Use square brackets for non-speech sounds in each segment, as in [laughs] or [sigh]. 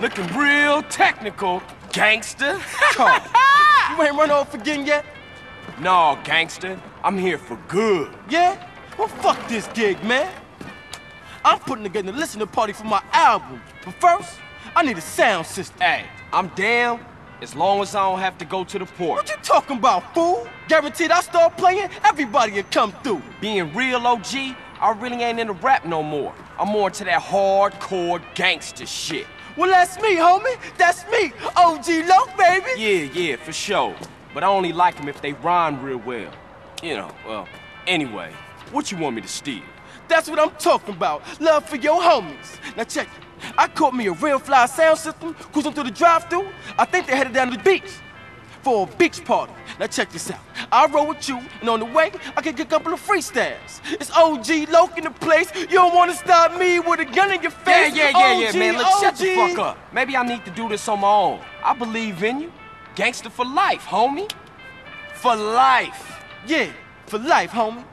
Looking real technical, gangster. [laughs] You ain't run off again yet? no, gangster. I'm here for good. Yeah? Well, fuck this gig, man. I'm putting together a listening party for my album. But first, I need a sound system. Hey, I'm down as long as I don't have to go to the port. What you talking about, fool? Guaranteed I start playing, everybody will come through. Being real OG, I really ain't into rap no more. I'm more into that hardcore gangster shit. Well, that's me, homie. That's me, OG Loc, baby. Yeah, yeah, for sure. But I only like them if they rhyme real well. You know, well, anyway, what you want me to steal? That's what I'm talking about. Love for your homies. Now check it. I caught me a real fly sound system cruising through the drive-through. I think they headed down to the beach for a beach party. Now check this out. I roll with you, and on the way, I can get a couple of freestyles. It's OG Loc in the place. You don't want to stop me with a gun in your face. yeah, yeah, yeah, OG, man. Look, shut the fuck up. Maybe I need to do this on my own. I believe in you. Gangster for life, homie. For life. Yeah, for life, homie.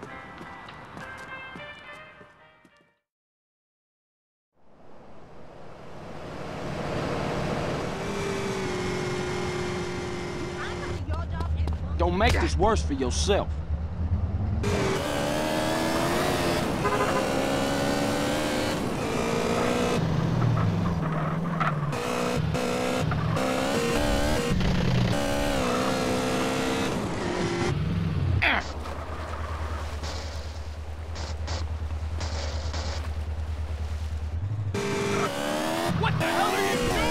Don't make this worse for yourself. What the hell are you doing?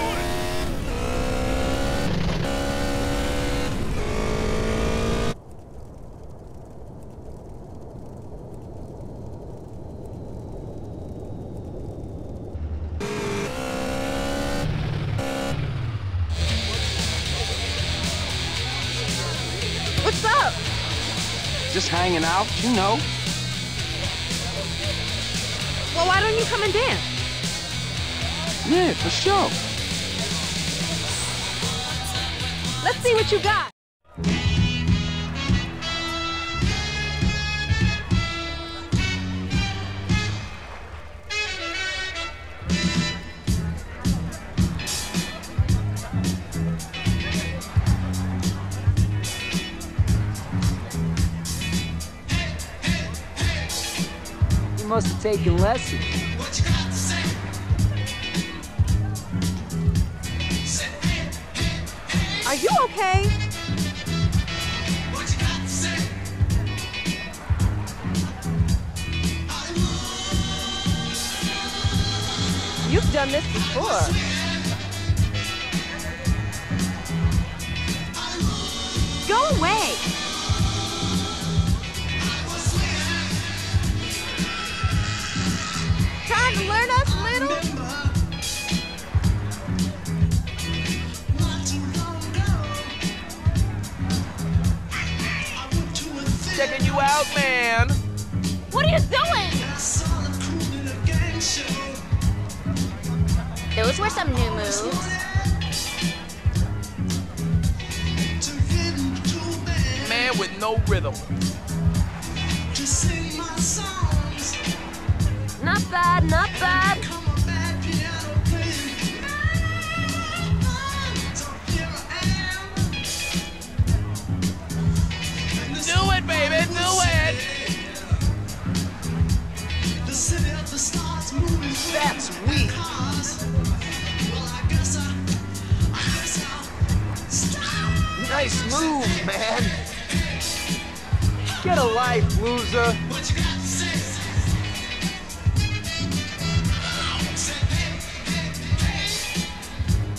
Just hanging out, you know. Well, why don't you come and dance? Yeah, for sure. Let's see what you got. You must have taken lessons. Are you okay? You've done this before. Go away. Checking you out, man. What are you doing? Those were some new moves. Man with no rhythm. Not bad, not bad. Man. Get a life, loser.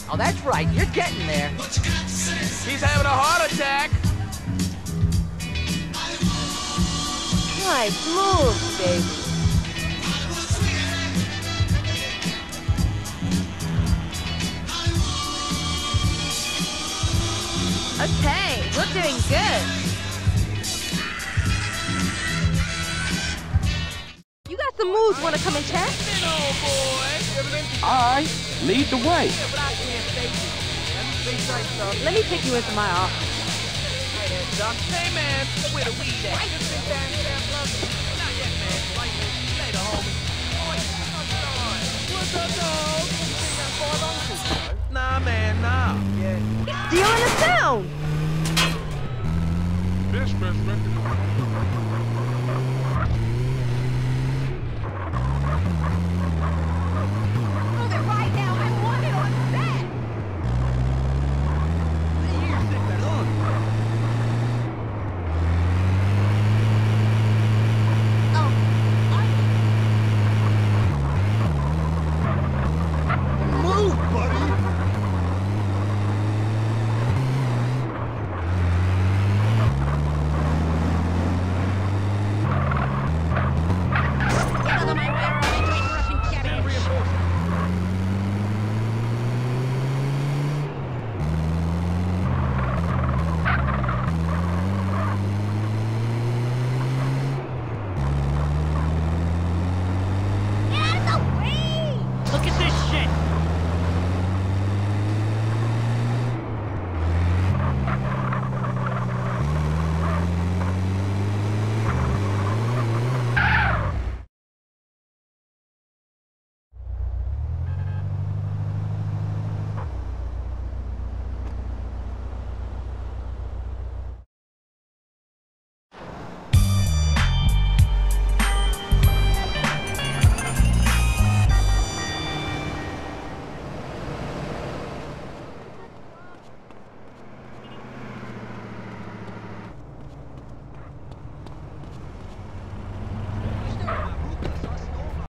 Oh, that's right. You're getting there. He's having a heart attack. Nice move, baby. Okay, we're doing good. You got some moves, wanna come and check? All right, lead the way. Let me take you into my office. Hey there, Doc. Hey, man. Where the weed at? Just sit down and have love. Not yet, man. Later, homie. What's up, dog? Stealing the sound!